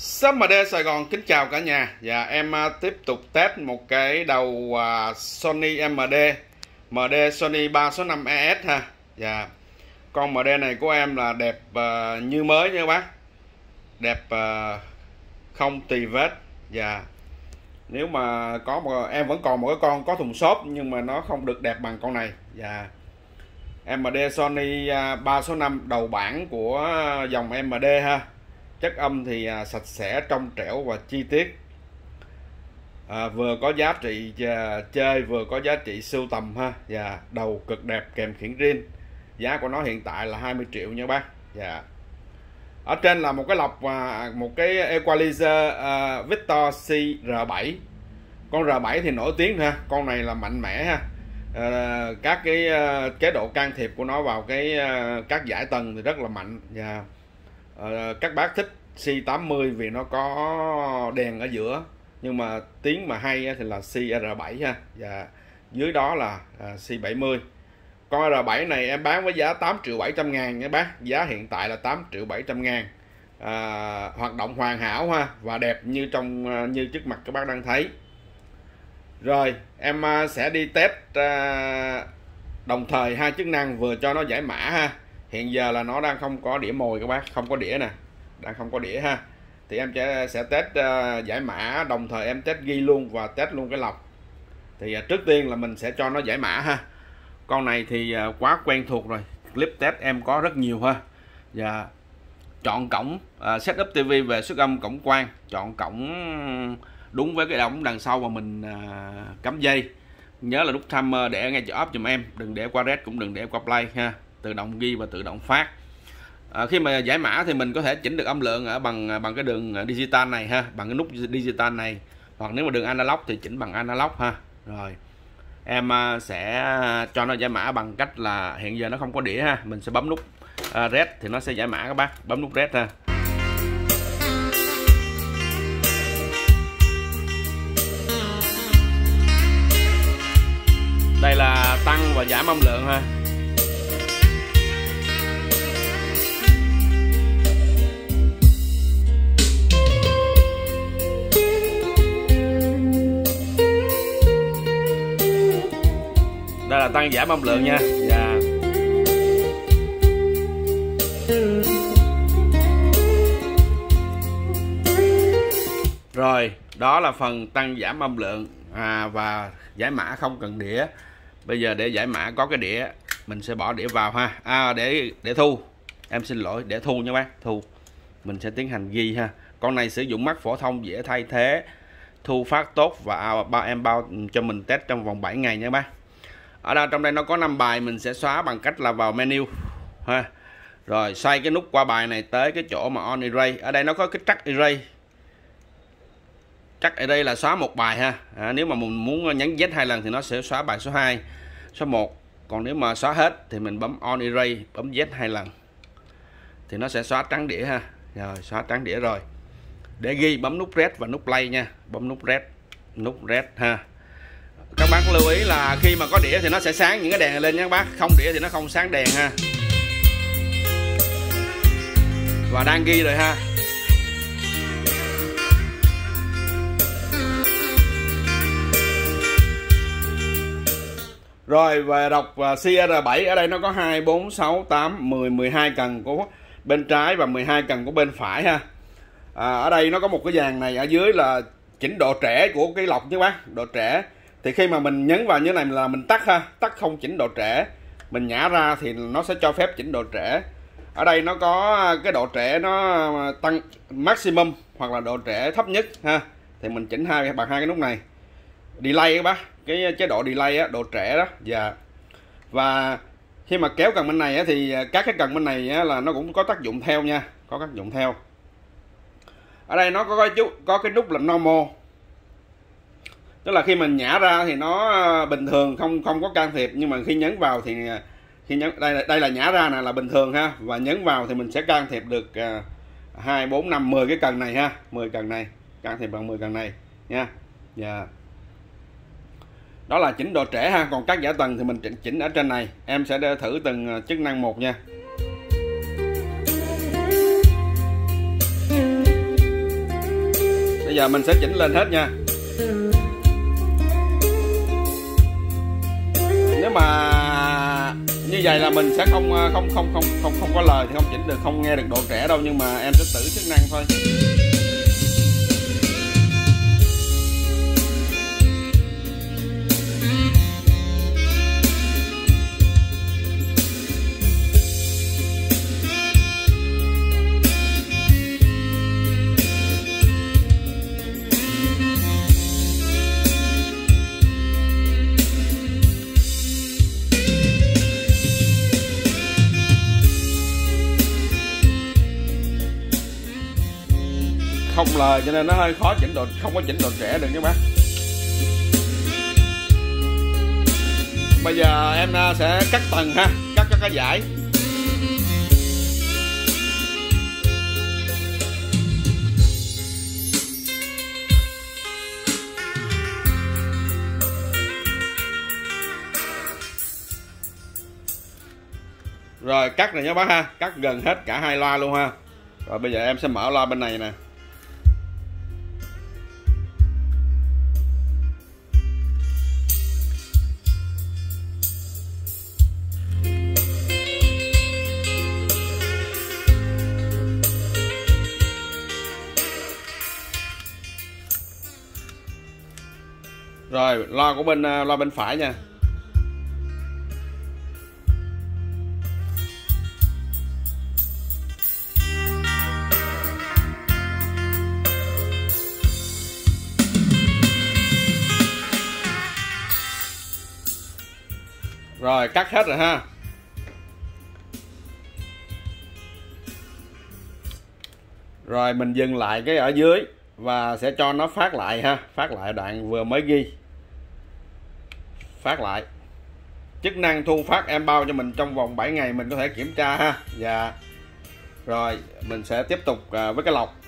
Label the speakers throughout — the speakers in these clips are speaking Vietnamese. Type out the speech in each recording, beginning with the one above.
Speaker 1: Summer Day Sài Gòn, kính chào cả nhà. Và em à, tiếp tục test một cái đầu à, Sony MD MD Sony 3 số 5 ES ha. Và con MD này của em là đẹp à, như mới nha các bác. Đẹp không tì vết. Và nếu mà có một, em vẫn còn một cái con có thùng xốp, nhưng mà nó không được đẹp bằng con này. Và MD Sony 3 số 5 đầu bản của dòng MD ha chất âm thì à, sạch sẽ trong trẻo và chi tiết. À, vừa có giá trị à, chơi vừa có giá trị sưu tầm ha. Và đầu cực đẹp kèm khiển riêng giá của nó hiện tại là 20 triệu nha bác. Và ở trên là một cái lọc và một cái equalizer uh, Victor CR7 con R7 thì nổi tiếng ha. Con này là mạnh mẽ ha. Uh, các cái uh, chế độ can thiệp của nó vào cái uh, các giải tầng thì rất là mạnh. Và uh, các bác thích C80 vì nó có đèn ở giữa. Nhưng mà tiếng mà hay thì là CR7 ha. Và dưới đó là à, C70 con R7 này em bán với giá 8 triệu 700 ngàn nha bác. Giá hiện tại là 8 triệu 700 ngàn. À, hoạt động hoàn hảo ha và đẹp như trong à, như trước mặt các bác đang thấy. Rồi em à, sẽ đi test đồng thời hai chức năng vừa cho nó giải mã ha hiện giờ là nó đang không có đĩa mồi các bác không có đĩa nè đang không có đĩa ha. Thì em sẽ sẽ test uh, giải mã đồng thời em test ghi luôn và test luôn cái lọc. Thì uh, trước tiên là mình sẽ cho nó giải mã ha. Con này thì uh, quá quen thuộc rồi clip test em có rất nhiều ha. Và chọn cổng uh, setup TV về xuất âm cổng quang chọn cổng đúng với cái ống đằng sau mà mình uh, cắm dây. Nhớ là nút timer để ngay chỗ off giùm em đừng để qua red cũng đừng để qua play ha tự động ghi và tự động phát. À, khi mà giải mã thì mình có thể chỉnh được âm lượng ở bằng à, bằng cái đường à, digital này ha bằng cái nút digital này. Hoặc nếu mà đường analog thì chỉnh bằng analog ha. Rồi em à, sẽ cho nó giải mã bằng cách là hiện giờ nó không có đĩa ha mình sẽ bấm nút red thì nó sẽ giải mã các bác. Bấm nút red ha. Đây là tăng và giảm âm lượng ha. Đây là tăng giảm âm lượng nha. Và rồi đó là phần tăng giảm âm lượng. À, và giải mã không cần đĩa. Bây giờ để giải mã có cái đĩa mình sẽ bỏ đĩa vào ha. À, để để thu. Em xin lỗi để thu nha bác thu. Mình sẽ tiến hành ghi ha. Con này sử dụng mắt phổ thông dễ thay thế thu phát tốt và bao em bao cho mình test trong vòng 7 ngày nha bác ở đây trong đây nó có 5 bài mình sẽ xóa bằng cách là vào menu ha. Rồi xoay cái nút qua bài này tới cái chỗ mà on erase ở đây nó có cái track erase chắc ở đây là xóa một bài ha. À, nếu mà mình muốn nhấn Z hai lần thì nó sẽ xóa bài số 2 số 1 còn nếu mà xóa hết thì mình bấm on erase bấm Z hai lần. Thì nó sẽ xóa trắng đĩa ha. Rồi xóa trắng đĩa rồi. Để ghi bấm nút red và nút play nha. Bấm nút red nút red ha các bác lưu ý là khi mà có đĩa thì nó sẽ sáng những cái đèn này lên nhé các bác. Không đĩa thì nó không sáng đèn ha. Và đang ghi rồi ha. Rồi và đọc à, CR7 ở đây nó có 2 4 6 8 10 12 cần của bên trái và 12 cần của bên phải ha. À, ở đây nó có một cái dàn này ở dưới là chỉnh độ trẻ của cái lọc chứ bác, độ trẻ. Thì khi mà mình nhấn vào như này là mình tắt ha, tắt không chỉnh độ trẻ. Mình nhả ra thì nó sẽ cho phép chỉnh độ trẻ. Ở đây nó có cái độ trẻ nó tăng maximum hoặc là độ trẻ thấp nhất ha. Thì mình chỉnh hai bằng hai cái nút này. Delay các bác cái chế độ delay á, độ trẻ đó và dạ. và khi mà kéo cần bên này á, thì các cái cần bên này á, là nó cũng có tác dụng theo nha có tác dụng theo ở đây nó có cái có cái nút là normal tức là khi mình nhả ra thì nó ờ, bình thường không không có can thiệp. Nhưng mà khi nhấn vào thì ờ, khi nhấn đây đây là nhả ra này là bình thường ha. Và nhấn vào thì mình sẽ can thiệp được ờ, hai bốn năm 10 cái cần này ha. 10 cần này. Can thiệp bằng 10 cần này nha. Và yeah đó là chỉnh độ trẻ ha. Còn các giả tầng thì mình chỉnh, chỉnh ở trên này. Em sẽ thử từng chức năng một nha. Bây giờ mình sẽ chỉnh lên hết nha. Nếu mà như vậy là mình sẽ không không không không không không có lời thì không chỉnh được, không nghe được độ trẻ đâu, nhưng mà em sẽ thử chức năng thôi. Không lời, cho nên nó hơi khó chỉnh độ không có chỉnh độ trẻ được các bác. Bây giờ em à, sẽ cắt tầng ha, cắt cho cái giải. Rồi, cắt này nhé bác ha, cắt gần hết cả hai loa luôn ha. Rồi, bây giờ em sẽ mở loa bên này nè. Rồi loa của bên ờ, loa bên phải nha. Rồi, cắt hết rồi ha. Rồi, mình dừng lại cái ở dưới và sẽ cho nó phát lại ha. Phát lại đoạn vừa mới ghi phát lại. Chức năng thu phát em bao cho mình trong vòng 7 ngày mình có thể kiểm tra ha. Và dạ. rồi, mình sẽ tiếp tục à, với cái lọc.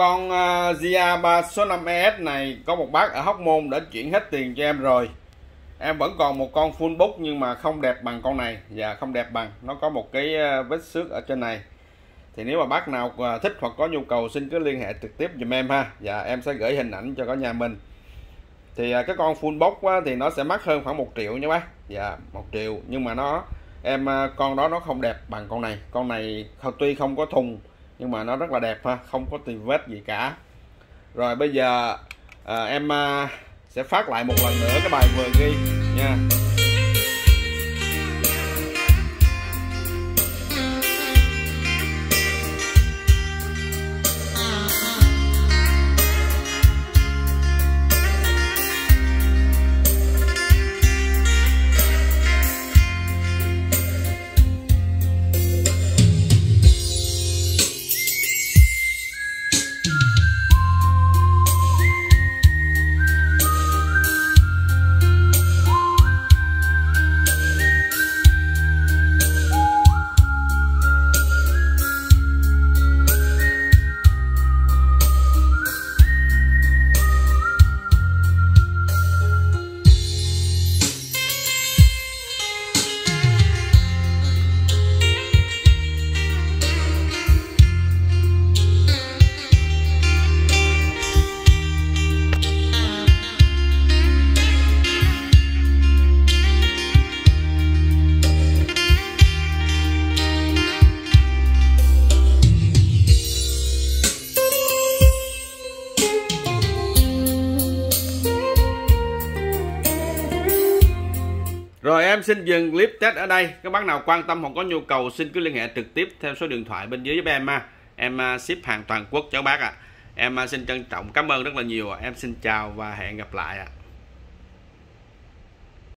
Speaker 1: Con uh, Zia 3 số 5 ES này có một bác ở Hóc Môn đã chuyển hết tiền cho em rồi. Em vẫn còn một con full book nhưng mà không đẹp bằng con này. Và không đẹp bằng. Nó có một cái ờ, vết xước ở trên này. Thì nếu mà bác nào ờ, thích hoặc có nhu cầu xin cứ liên hệ trực tiếp giùm em ha. Và em sẽ gửi hình ảnh cho cả nhà mình. Thì ờ, cái con full box á, thì nó sẽ mắc hơn khoảng một triệu nha bác. Dạ một triệu. Nhưng mà nó em con đó nó không đẹp bằng con này. Con này tuy không có thùng nhưng mà nó rất là đẹp ha không có tìm vết gì cả. Rồi bây giờ à, em à, sẽ phát lại một lần nữa cái bài vừa ghi nha. Em xin dừng clip test ở đây. Các bác nào quan tâm hoặc có nhu cầu, xin cứ liên hệ trực tiếp theo số điện thoại bên dưới với em ha. Em à, ship hàng toàn quốc cho bác ạ. À. Em xin trân trọng, cảm ơn rất là nhiều. Em xin chào và hẹn gặp lại ạ. À.